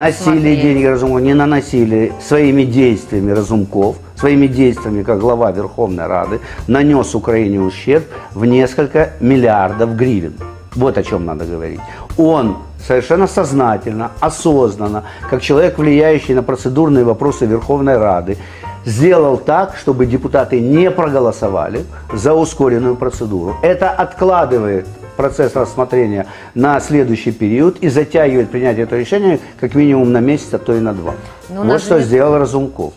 Носили деньги Разумков, не наносили своими действиями Разумков, своими действиями как глава Верховной Рады, нанес Украине ущерб в несколько миллиардов гривен. Вот о чем надо говорить. Он совершенно сознательно, осознанно, как человек, влияющий на процедурные вопросы Верховной Рады, сделал так, чтобы депутаты не проголосовали за ускоренную процедуру. Это откладывает процесс рассмотрения на следующий период и затягивает принятие этого решения как минимум на месяц, а то и на два. Ну, у вот что не- сделал Разумков.